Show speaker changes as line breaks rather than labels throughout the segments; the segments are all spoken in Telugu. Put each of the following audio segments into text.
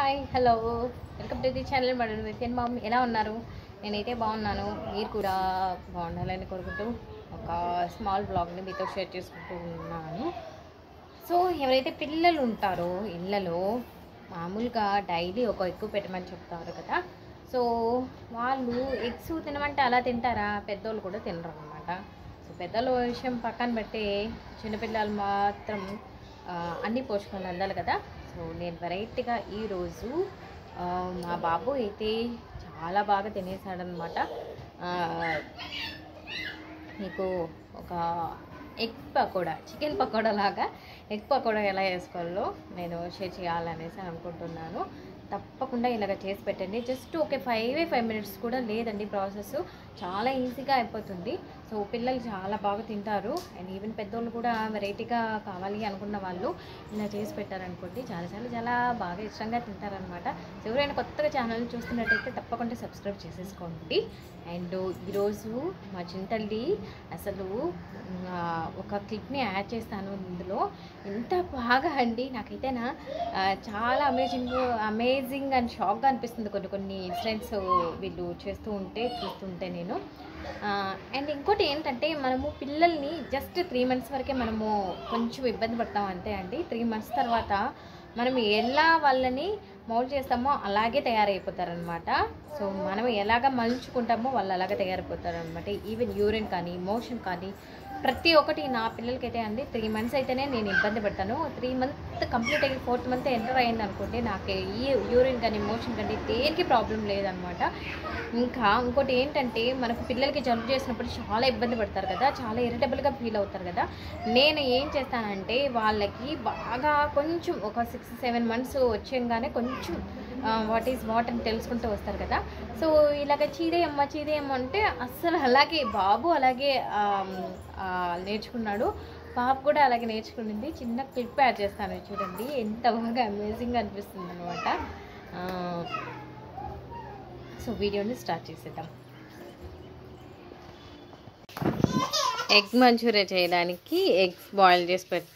Hi hello. Welcome to the channel. Madan విత్యన్ Babu. ఎలా ఉన్నారు? నేనైతే బాగున్నాను. మీరు కూడా బాగుండాలని కోరుకుంటూ ఒక స్మాల్ బ్లాగ్ని మీతో షేర్ చేసుకుంటూ ఉన్నాను. సో ఎవరైతే పిల్లలు ఉంటారో ఇళ్ళలో మామూలుగా డైలీ ఒక ఎక్కువ పెట్టమని చెప్తారు కదా. సో వాళ్ళు ఎగ్స్ తినమంటే అలా తింటారా? పెద్దోళ్ళు కూడా తినరు అనమాట సో పెద్దల విషయం పక్కన పెట్టి చిన్నపిల్లలు మాత్రం అన్ని పోషకాలు అందాలి కదా. సో నేను వెరైటీగా ఈరోజు మా బాబు అయితే చాలా బాగా తినేసాడనమాట మీకు ఒక ఎగ్ పకోడా చికెన్ పకోడా లాగా ఎగ్ పకోడా ఎలా వేసుకోవాలో నేను షేర్ చేయాలనేసి అనుకుంటున్నాను. తప్పకుండా ఇలాగ చేసి పెట్టండి. జస్ట్ ఒక ఫైవ్ ఫైవ్ మినిట్స్ కూడా లేదండి ప్రాసెస్. చాలా ఈజీగా అయిపోతుంది. సో పిల్లలు చాలా బాగా తింటారు. అండ్ ఈవెన్ పెద్దోళ్ళు కూడా వెరైటీగా కావాలి అనుకున్న వాళ్ళు ఇలా చేసి పెట్టారనుకోండి చాలాసార్లు చాలా చాలా బాగా ఇష్టంగా తింటారనమాట. ఎవరైనా కొత్తగా ఛానల్ చూస్తున్నట్టయితే తప్పకుండా సబ్స్క్రైబ్ చేసేసుకోండి. అండ్ ఈరోజు మా చింతల్లి అసలు ఒక క్లిప్ని యాడ్ చేస్తాను ఇందులో. ఎంత బాగా అండి. నాకైతేనా చాలా అమేజింగ్ అమేజింగ్ అండ్ షాక్గా అనిపిస్తుంది. కొన్ని కొన్ని ఇన్సిడెంట్స్ వీళ్ళు చేస్తూ ఉంటే చూస్తుంటే నేను. అండ్ ఇంకోటి ఏంటంటే మనము పిల్లల్ని జస్ట్ త్రీ మంత్స్ వరకే మనము కొంచెం ఇబ్బంది పడతాం అంతే అండి త్రీ మంత్స్ తర్వాత మనం ఎలా వాళ్ళని మౌల్డ్ చేస్తామో అలాగే తయారైపోతారనమాట సో మనం ఎలాగ మలుచుకుంటామో వాళ్ళు అలాగే తయారైపోతారనమాట ఈవెన్ యూరిన్ కానీ మోషన్ కానీ ప్రతి ఒక్కటి నా పిల్లలకైతే అండి. త్రీ మంత్స్ అయితేనే నేను ఇబ్బంది పడతాను. త్రీ మంత్ కంప్లీట్ అయ్యి ఫోర్త్ మంత్ ఎంటర్ అయింది అనుకోండి నాకు ఈ యూరిన్ కానీ మోషన్ కానీ దేనికి ప్రాబ్లం లేదనమాట ఇంకా ఇంకోటి ఏంటంటే మనకు పిల్లలకి జలుబు చేసినప్పుడు చాలా ఇబ్బంది పడతారు కదా. చాలా ఇరిటబుల్గా ఫీల్ అవుతారు కదా. నేను ఏం చేస్తానంటే వాళ్ళకి బాగా కొంచెం ఒక సిక్స్ సెవెన్ మంత్స్ వచ్చేగానే కొంచెం వాట్ ఈజ్ వాట్ అని తెలుసుకుంటూ వస్తారు కదా. సో ఇలాగ చీదేయమ్మ చీదేయమ్మ అంటే అస్సలు అలాగే బాబు అలాగే నేర్చుకున్నాడు. పాప కూడా అలాగే నేర్చుకునింది. చిన్న క్లిప్ యాడ్ చేస్తాను చూడండి. ఎంత బాగా అమేజింగ్ అనిపిస్తుంది అనమాట సో వీడియోని స్టార్ట్ చేసేద్దాం. ఎగ్ మంచూరియా చేయడానికి ఎగ్స్ బాయిల్ చేసి పెట్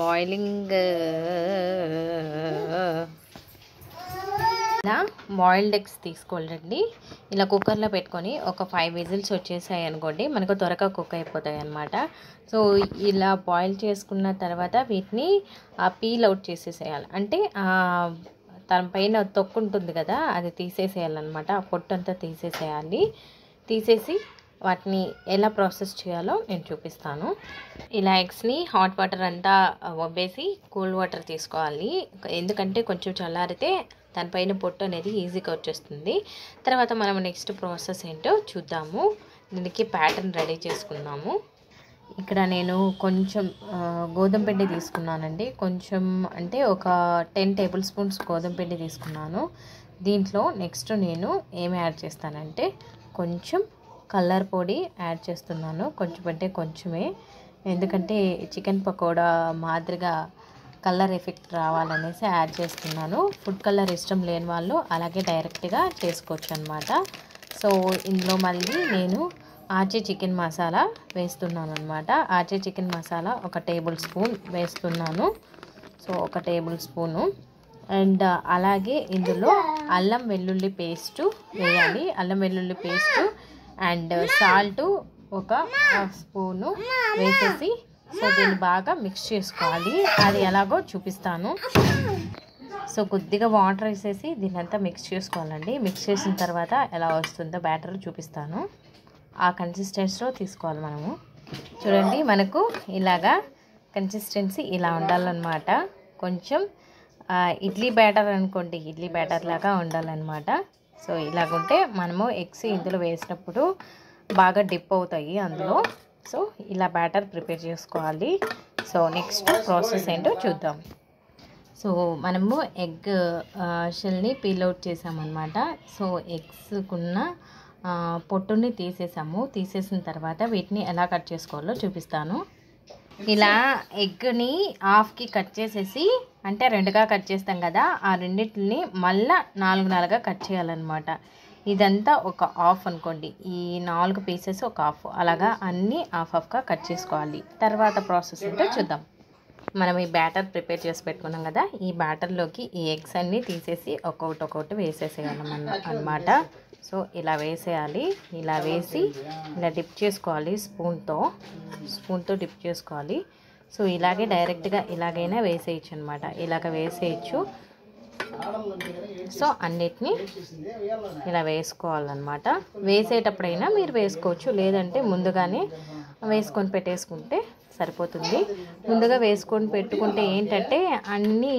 బాయిలింగ్ ఇలా బాయిల్డ్ ఎగ్స్ తీసుకోవాలండి. ఇలా కుక్కర్లో పెట్టుకొని ఒక ఫైవ్ విజిల్స్ వచ్చేసాయి అనుకోండి మనకు త్వరగా కుక్ అయిపోతాయి అనమాట సో ఇలా బాయిల్ చేసుకున్న తర్వాత వీటిని పీల్ అవుట్ చేసేసేయాలి. అంటే తన పైన తొక్కు ఉంటుంది కదా అది తీసేసేయాలన్నమాట. ఆ పొట్టు అంతా తీసేసేయాలి. తీసేసి వాటిని ఎలా ప్రాసెస్ చేయాలో నేను చూపిస్తాను. ఇలా ఎగ్స్ని హాట్ వాటర్ అంతా వబ్బేసి కూల్ వాటర్ తీసుకోవాలి. ఎందుకంటే కొంచెం చల్లారితే దానిపైన పొట్టు అనేది ఈజీగా వచ్చేస్తుంది. తర్వాత మనం నెక్స్ట్ ప్రాసెస్ ఏంటో చూద్దాము. దీనికి ప్యాటర్న్ రెడీ చేసుకుందాము ఇక్కడ నేను కొంచెం గోధుమ పిండి తీసుకున్నానండి. కొంచెం అంటే ఒక టెన్ టేబుల్ స్పూన్స్ గోధుమ పిండి తీసుకున్నాను. దీంట్లో నెక్స్ట్ నేను ఏమి యాడ్ చేస్తానంటే కొంచెం కలర్ పొడి యాడ్ చేస్తున్నాను. కొంచెం అంటే కొంచెమే. ఎందుకంటే చికెన్ పకోడా మాదిరిగా కలర్ ఎఫెక్ట్ రావాలనేసి యాడ్ చేస్తున్నాను. ఫుడ్ కలర్ ఇష్టం లేని వాళ్ళు అలాగే డైరెక్ట్గా చేసుకోవచ్చు అనమాట సో ఇందులో మళ్ళీ నేను ఆచే చికెన్ మసాలా వేస్తున్నాను అనమాట ఆచే చికెన్ మసాలా ఒక టేబుల్ స్పూన్ వేస్తున్నాను. సో ఒక టేబుల్ స్పూను. అండ్ అలాగే ఇందులో అల్లం వెల్లుల్లి పేస్టు వేయాలి. అల్లం వెల్లుల్లి పేస్టు అండ్ సాల్ట్ ఒక స్పూను వేసేసి సో దీన్ని బాగా మిక్స్ చేసుకోవాలి. అది ఎలాగో చూపిస్తాను. సో కొద్దిగా వాటర్ వేసేసి దీన్ని అంతా మిక్స్ చేసుకోవాలండి. మిక్స్ చేసిన తర్వాత ఎలా వస్తుందో బ్యాటర్ చూపిస్తాను. ఆ కన్సిస్టెన్సీలో తీసుకోవాలి మనము. చూడండి మనకు ఇలాగా కన్సిస్టెన్సీ ఇలా ఉండాలన్నమాట. కొంచెం ఇడ్లీ బ్యాటర్ అనుకోండి ఇడ్లీ బ్యాటర్ లాగా ఉండాలన్నమాట. సో ఇలాగుంటే మనము ఎగ్స్ ఇందులో వేసినప్పుడు బాగా డిప్ అవుతాయి అందులో. సో ఇలా బ్యాటర్ ప్రిపేర్ చేసుకోవాలి. సో నెక్స్ట్ ప్రాసెస్ ఏంటో చూద్దాం. సో మనము ఎగ్ షెల్ని పీల్ అవుట్ చేసామన్నమాట. సో ఎగ్స్కున్న పొట్టుని తీసేసాము. తీసేసిన తర్వాత వీటిని ఎలా కట్ చేసుకోవాలో చూపిస్తాను. ఇలా ఎగ్ని హాఫ్కి కట్ చేసేసి అంటే రెండుగా కట్ చేస్తాం కదా ఆ రెండింటిని మళ్ళీ నాలుగు నాలుగుగా కట్ చేయాలన్నమాట. ఇదంతా ఒక హాఫ్ అనుకోండి. ఈ నాలుగు పీసెస్ ఒక హాఫ్. అలాగా అన్నీ హాఫ్ హాఫ్గా కట్ చేసుకోవాలి. తర్వాత ప్రాసెస్ ఏంటో చూద్దాం. మనం ఈ బ్యాటర్ ప్రిపేర్ చేసి పెట్టుకున్నాం కదా ఈ బ్యాటర్లోకి ఈ ఎగ్స్ అన్నీ తీసేసి ఒక్కొక్కటి ఒక్కొక్కటి వేసేసేయాలి అనమాట సో ఇలా వేసేయాలి. ఇలా వేసి ఇలా డిప్ చేసుకోవాలి స్పూన్తో. స్పూన్తో డిప్ చేసుకోవాలి. సో ఇలాగే డైరెక్ట్గా ఇలాగైనా వేసేయచ్చు అనమాట ఇలాగ వేసేయచ్చు. సో అన్నిటినీ ఇలా వేసుకోవాలన్నమాట. వేసేటప్పుడైనా మీరు వేసుకోవచ్చు. లేదంటే ముందుగానే వేసుకొని పెట్టేసుకుంటే సరిపోతుంది. ముందుగా వేసుకొని పెట్టుకుంటే ఏంటంటే అన్నీ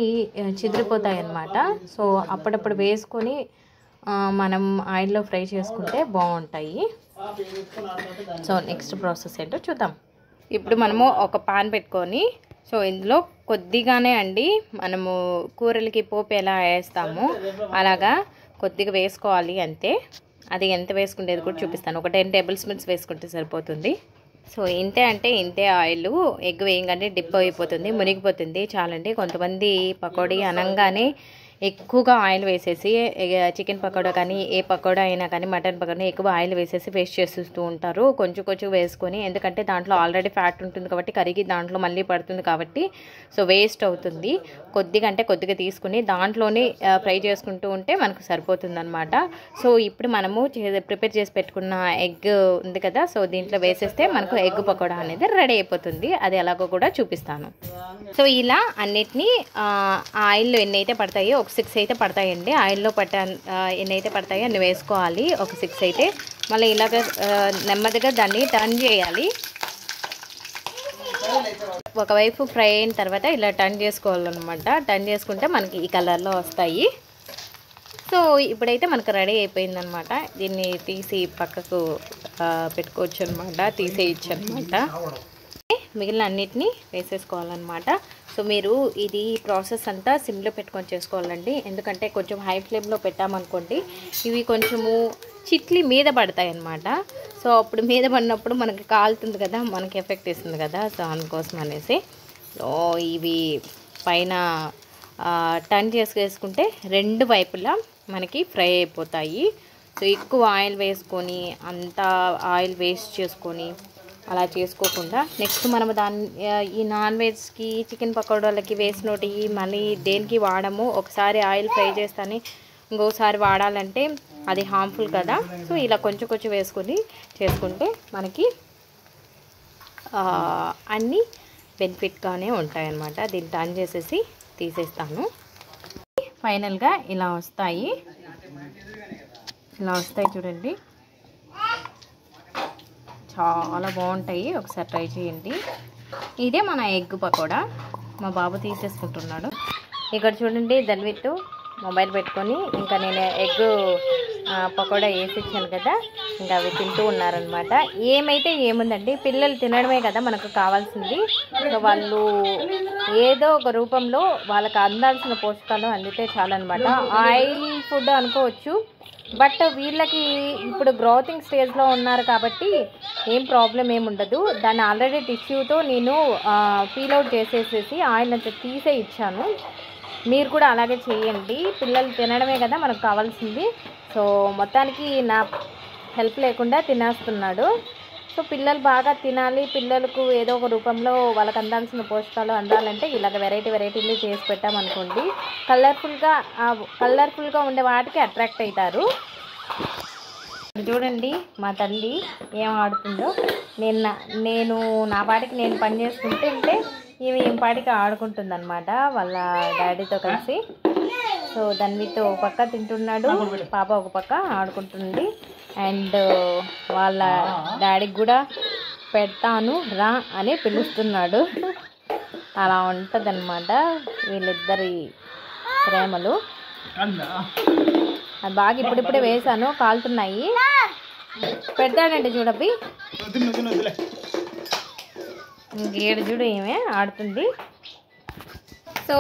చిదిరిపోతాయి అన్నమాట సో అప్పుడప్పుడు వేసుకొని మనం ఆయిల్లో ఫ్రై చేసుకుంటే బాగుంటాయి. సో నెక్స్ట్ ప్రాసెస్ ఏంటో చూద్దాం. ఇప్పుడు మనము ఒక పాన్ పెట్టుకొని సో ఇందులో కొద్దిగానే అండి మనము కూరలకి పోపు ఎలా వేస్తామో అలాగా కొద్దిగా వేసుకోవాలి అంతే. అది ఎంత వేసుకుంటేది కూడా చూపిస్తాను. ఒక టెన్ టేబుల్ స్పూన్స్ వేసుకుంటే సరిపోతుంది. సో ఇంతే అంటే ఇంతే ఆయిల్ ఎగ్ వేయంగానే డిప్ అయిపోతుంది మునిగిపోతుంది. చాలండి కొంతమంది పకోడీ అనగానే ఎక్కువగా ఆయిల్ వేసేసి చికెన్ పకోడా కానీ ఏ పకోడా అయినా కానీ మటన్ పకోడా ఎక్కువ ఆయిల్ వేసేసి వేస్ట్ చేసేస్తూ ఉంటారు. కొంచెం కొంచెం వేసుకొని ఎందుకంటే దాంట్లో ఆల్రెడీ ఫ్యాట్ ఉంటుంది కాబట్టి కరిగి దాంట్లో మళ్ళీ పడుతుంది కాబట్టి సో వేస్ట్ అవుతుంది. కొద్దిగా అంటే కొద్దిగా తీసుకుని దాంట్లోనే ఫ్రై చేసుకుంటూ ఉంటే మనకు సరిపోతుంది అనమాట సో ఇప్పుడు మనము ప్రిపేర్ చేసి పెట్టుకున్న ఎగ్ ఉంది కదా సో దీంట్లో వేసేస్తే మనకు ఎగ్ పకోడా అనేది రెడీ అయిపోతుంది. అది ఎలాగో కూడా చూపిస్తాను. సో ఇలా అన్నిటినీ ఆయిల్లో ఎన్ని అయితే పడతాయో ఒక సిక్స్ అయితే పడతాయండి. ఆయిల్లో పట్ట ఎన్ని అయితే పడతాయో అన్ని వేసుకోవాలి. ఒక సిక్స్ అయితే. మళ్ళీ ఇలాగ నెమ్మదిగా దాన్ని టర్న్ చేయాలి. ఒకవైపు ఫ్రై అయిన తర్వాత ఇలా టర్న్ చేసుకోవాలన్నమాట. టర్న్ చేసుకుంటే మనకి ఈ కలర్లో వస్తాయి. సో ఇప్పుడైతే మనకు రెడీ అయిపోయిందనమాట దీన్ని తీసి పక్కకు పెట్టుకోవచ్చు అనమాట తీసేయచ్చు అనమాట మిగిలిన అన్నిటినీ వేసేసుకోవాలన్నమాట. సో మీరు ఇది ప్రాసెస్ అంతా సిమ్లో పెట్టుకొని చేసుకోవాలండి. ఎందుకంటే కొంచెం హై ఫ్లేమ్లో పెట్టామనుకోండి ఇవి కొంచెము చిట్లి మీద పడతాయి అన్నమాట సో అప్పుడు మీద పడినప్పుడు మనకి కాలుతుంది కదా మనకి ఎఫెక్ట్ ఇస్తుంది కదా సో అందుకోసం అనేసి. సో ఇవి పైన టర్న్ చేసి వేసుకుంటే రెండు వైపులా మనకి ఫ్రై అయిపోతాయి. సో ఎక్కువ ఆయిల్ వేసుకొని అంతా ఆయిల్ వేస్ట్ చేసుకొని అలా చేసుకోకుండా నెక్స్ట్ మనం దాన్ని ఈ నాన్ వెజ్కి చికెన్ పకోడాలకి వేసినోటి మళ్ళీ దేనికి వాడము ఒకసారి ఆయిల్ ఫ్రై చేస్తాను ఇంకోసారి వాడాలంటే అది హార్మ్ఫుల్ కదా. సో ఇలా కొంచెం కొంచెం వేసుకొని చేసుకుంటే మనకి అన్నీ బెనిఫిట్గానే ఉంటాయన్నమాట. దీన్ని టర్న్ చేసేసి తీసేస్తాను. ఫైనల్గా ఇలా వస్తాయి. ఇలా వస్తాయి చూడండి. చాలా బాగుంటాయి. ఒకసారి ట్రై చేయండి. ఇదే మన ఎగ్ పకోడా. మా బాబు తీసేసుకుంటున్నాడు. ఇక్కడ చూడండి దల్విట్టు మొబైల్ పెట్టుకొని ఇంకా నేను ఎగ్ పకోడా వేసి ఇచ్చాను కదా. ఇంకా అవి తింటూ ఉన్నారనమాట ఏమైతే ఏముందండి పిల్లలు తినడమే కదా మనకు కావాల్సింది. సో వాళ్ళు ఏదో ఒక రూపంలో వాళ్ళకి అందాల్సిన పోషకాలు అందితే చాలన్నమాట. ఆయిల్ ఫుడ్ అనుకోవచ్చు. బట్ వీళ్ళకి ఇప్పుడు గ్రోతింగ్ స్టేజ్లో ఉన్నారు కాబట్టి ఏం ప్రాబ్లం ఏమి ఉండదు. దాన్ని ఆల్రెడీ టిష్యూతో నేను పీల్ అవుట్ చేసేసేసి ఆయిల్ అంతా తీసే ఇచ్చాను. మీరు కూడా అలాగే చేయండి. పిల్లలు తినడమే కదా మనకు కావాల్సింది. సో మొత్తానికి నా హెల్ప్ లేకుండా తినేస్తున్నాడు. సో పిల్లలు బాగా తినాలి. పిల్లలకు ఏదో ఒక రూపంలో వాళ్ళకి అందాల్సిన పోషకాలు అందాలంటే ఇలాగ వెరైటీ వెరైటీలు చేసి పెట్టామనుకోండి కలర్ఫుల్గా కలర్ఫుల్గా ఉండే వాటికి అట్రాక్ట్ అవుతారు. చూడండి మా తల్లి ఏం ఆడుతుందో. నేను నేను నా పాటికి నేను పని చేసుకుంటూ ఉంటే ఈమె ఏం పాటికి ఆడుకుంటుంది అనమాట వాళ్ళ డాడీతో కలిసి. సో దానితో ఒక పక్క తింటున్నాడు. పాప ఒక పక్క ఆడుకుంటుంది. అండ్ వాళ్ళ డాడీకి కూడా పెడతాను రా అని పిలుస్తున్నాడు. అలా ఉంటుందన్నమాట వీళ్ళిద్దరి ప్రేమలు. అది బాగా ఇప్పుడిప్పుడే వేసాను కాలుతున్నాయి. పెడతాడండి చూడబ్బి ఇంకేడు చూడు ఏమే ఆడుతుంది. సో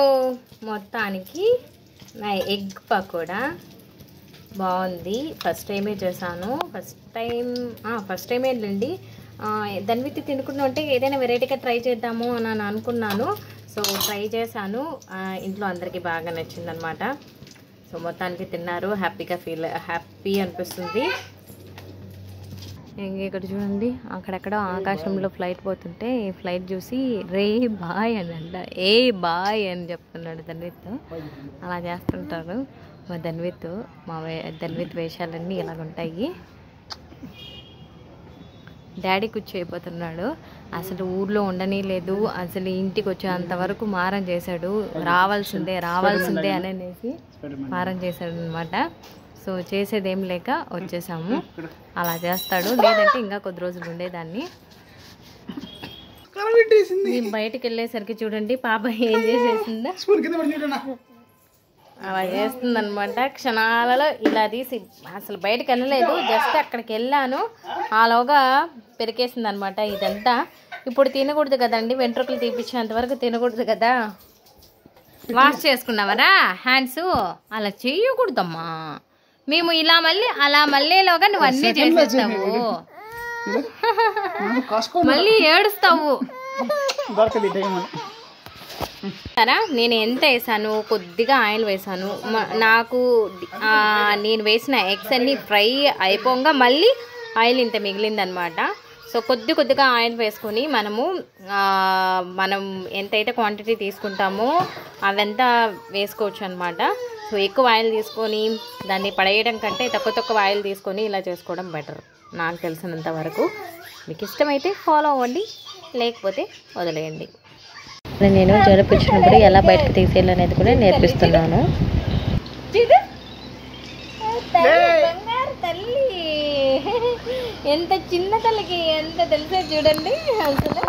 మొత్తానికి నా ఎగ్ పకోడా. బాగుంది. ఫస్ట్ టైమే చేశాను. ఫస్ట్ టైం ఫస్ట్ టైం ఏంటండి దాని విత్ తినుకుంటూ ఉంటే ఏదైనా వెరైటీగా ట్రై చేద్దాము అని అనుకున్నాను. సో ట్రై చేశాను. ఇంట్లో అందరికీ బాగా నచ్చిందనమాట సో మొత్తానికి తిన్నారు. హ్యాపీగా ఫీల్ హ్యాపీ అనిపిస్తుంది. ఇక్కడ చూడండి. అక్కడెక్కడ ఆకాశంలో ఫ్లైట్ పోతుంటే ఈ ఫ్లైట్ చూసి రే బాయ్ అని అంట. ఏ బాయ్ అని చెప్తున్నాడు ధన్విత్ అలా చేస్తుంటారు. మా ధన్విత్ మా వే ధన్విత్ వేషాలన్నీ ఇలాగ ఉంటాయి డాడీ కూర్చోయిపోతున్నాడు. అసలు ఊర్లో ఉండని లేదు అసలు ఇంటికి వచ్చేంత వరకు మారం చేశాడు. రావాల్సిందే రావాల్సిందే అని అనేసి మారం చేశాడు అనమాట సో చేసేదేం లేక వచ్చేసాము. అలా చేస్తాడు. లేదంటే ఇంకా కొద్ది రోజులు ఉండేదాన్ని. మేము బయటకు వెళ్ళేసరికి చూడండి పాప ఏం చేసేసిందా. అలా చేస్తుందన్నమాట. క్షణాలలో ఇలా తీసి అసలు బయటకు వెళ్ళలేదు. జస్ట్ అక్కడికి వెళ్ళాను. ఆలోగా పెరికేసింది అనమాట ఇదంతా. ఇప్పుడు తినకూడదు కదండి. వెంట్రుకలు తీపించేంత వరకు తినకూడదు కదా. వాష్ చేసుకున్నావరా? హ్యాండ్స్? అలా చేయకూడదమ్మా. మేము ఇలా మళ్ళీ అలా మళ్ళీలోగా నువ్వు అన్నీ చేసేస్తావు. మళ్ళీ ఏడుస్తావు. సరా నేను ఎంత వేసాను? కొద్దిగా ఆయిల్ వేసాను. నాకు నేను వేసిన ఎగ్స్ అన్ని ఫ్రై అయిపోగా మళ్ళీ ఆయిల్ ఇంత మిగిలిందనమాట. సో కొద్ది కొద్దిగా ఆయిల్ వేసుకొని మనము మనం ఎంతైతే క్వాంటిటీ తీసుకుంటామో అవంతా వేసుకోవచ్చు అనమాట సో ఎక్కువ ఆయిల్ తీసుకొని దాన్ని పడేయడం కంటే తక్కువ తక్కువ ఆయిల్ తీసుకొని ఇలా చేసుకోవడం బెటర్. నాకు తెలిసినంత వరకు. మీకు ఇష్టమైతే ఫాలో అవ్వండి లేకపోతే వదిలేయండి. నేను వచ్చినప్పుడు ఎలా బయటకు తీసేయాలి అనేది కూడా నేర్పిస్తున్నాను. తల్లి ఎంత చిన్న తల్లికి ఎంత తెలిసే చూడండి. అసలు